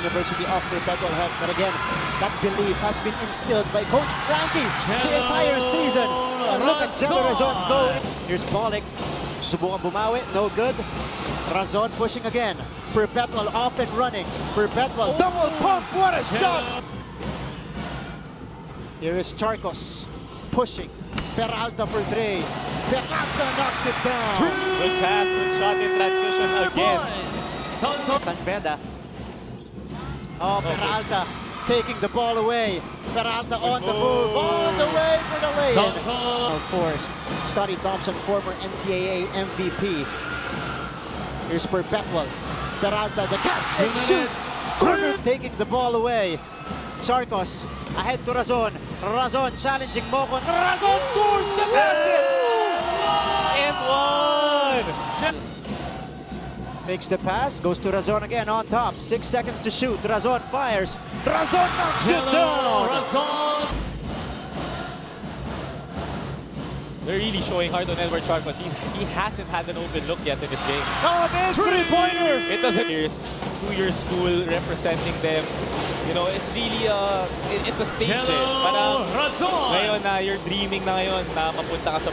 University of Perpetual Help. But again, that belief has been instilled by Coach Frankie the entire season. And look at Jielo Razon go. Here's Pollock. Subukan bumawi. No good. Razon pushing again. Perpetual off and running. Perpetual double pump. What a shot! Here is Charcos pushing. Peralta for three. Peralta knocks it down. Good pass, good shot in transition again. San Beda. Oh, Peralta taking the ball away. Peralta on the move, all the way for the lay-in. For Scottie Thompson, former NCAA MVP. Here's Perpetual. Peralta, the catch and shoots. Turner taking the ball away. Charcos ahead to Razon. Razon challenging Mocon. Razon scores Fakes the pass, goes to Razon again on top. Six seconds to shoot. Razon fires. Razon knocks it down. Razon. They're really showing hard on Edward Charcos. He's, he hasn't had an open look yet in this game. Oh, big three-pointer. It doesn't years to your school representing them. You know, it's really uh, it- it's a stage eh. Parang ngayon na you're dreaming na ngayon na mapunta ka sa